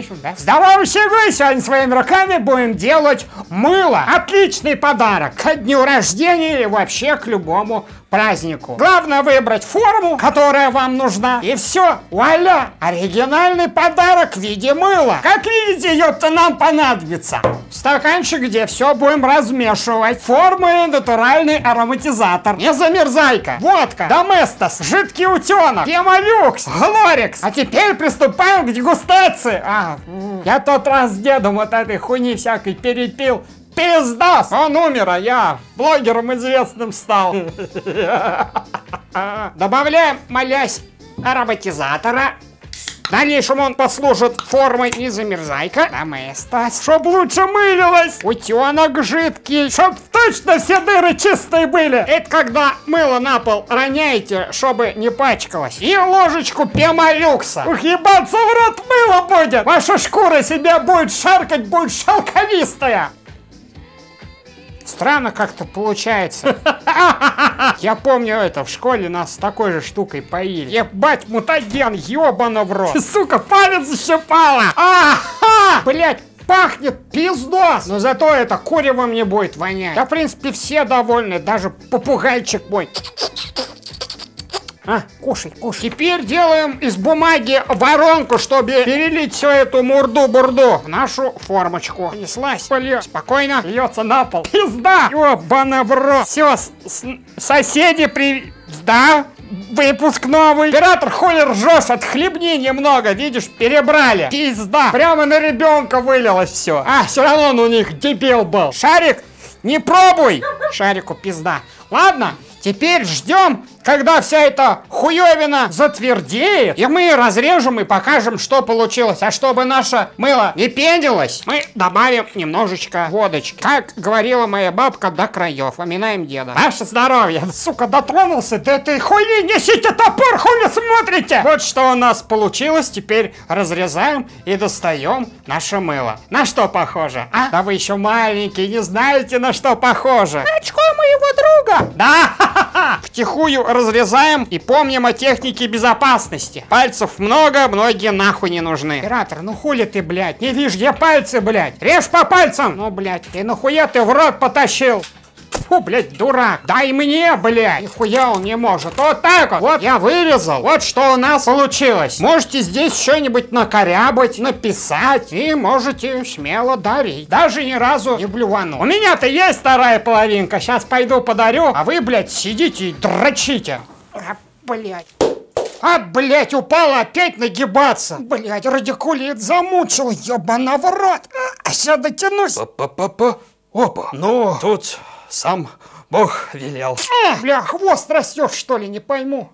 Сюда. Здорово, Щегой! Сегодня своими руками будем делать мыло. Отличный подарок ко дню рождения или вообще к любому празднику. Главное выбрать форму, которая вам нужна. И все, вуаля! Оригинальный подарок в виде мыла. Как видите, ёпта, нам понадобится. Стаканчик, где все будем размешивать. Формы натуральный ароматизатор. Не замерзайка. Водка. Доместос. Жидкий утенок. Гемолюкс. Глорикс. А теперь приступаем к дегустации. А, я тот раз с дедом вот этой хуйни всякой перепил. Пиздас! Он умер, а я блогером известным стал. Добавляем, молясь, ароматизатора. В дальнейшем он послужит формой не замерзайка. Доместос. Чтоб лучше мылилось. Утенок жидкий. Чтоб точно все дыры чистые были. Это когда мыло на пол роняете, чтобы не пачкалось. И ложечку пемолюкса. Ух, ебаться в рот мыло будет. Ваша шкура себя будет шаркать, будет шелковистая. Странно как-то получается. Я помню это, в школе нас с такой же штукой поили. Ебать, мутаген, ебано в рот. Сука, палец защипала. Ага! Блять, пахнет пиздос. Но зато это куревом не будет вонять. Да, в принципе, все довольны, даже попугайчик мой. А, кушай, кушай. Теперь делаем из бумаги воронку, чтобы перелить всю эту мурду-бурду в нашу формочку. Понеслась. Блин, спокойно. Льется на пол. Пизда! Ёбана в рот. Все, соседи при... Да? Выпуск новый. Оператор хули ржешь, отхлебни немного, видишь, перебрали. Пизда. Прямо на ребенка вылилось все. А, все равно он у них дебил был. Шарик, не пробуй. Шарику пизда. Ладно, теперь ждем когда вся эта хуевина затвердеет, и мы разрежем и покажем, что получилось. А чтобы наше мыло не пенделось, мы добавим немножечко водочки. Как говорила моя бабка, до краев. Поминаем деда. Ваше здоровье. Сука, дотронулся до этой хуйни. Несите топор, хули смотрите. Вот что у нас получилось. Теперь разрезаем и достаем наше мыло. На что похоже, а? Да вы еще маленький, не знаете, на что похоже. Очко моего друга. Да, втихую разрезаем и помним о технике безопасности. Пальцев много, многие нахуй не нужны. Оператор, ну хули ты, блядь, не видишь, где пальцы, блядь? Режь по пальцам! Ну, блядь, и нахуя ты в рот потащил? Фу, блядь, дурак. Дай мне, блядь. Нихуя он не может. Вот так вот. Вот я вырезал. Вот что у нас получилось. Можете здесь что-нибудь накорябать, написать. И можете смело дарить. Даже ни разу не блювану. У меня-то есть вторая половинка. Сейчас пойду подарю. А вы, блядь, сидите и дрочите. А, блядь. А, блядь, упала опять нагибаться. Блядь, радикулит замучил, ебана в рот. А, сейчас дотянусь. Па-па-па-па. Опа. Ну, тут сам Бог велел. А, бля, хвост растет, что ли, не пойму.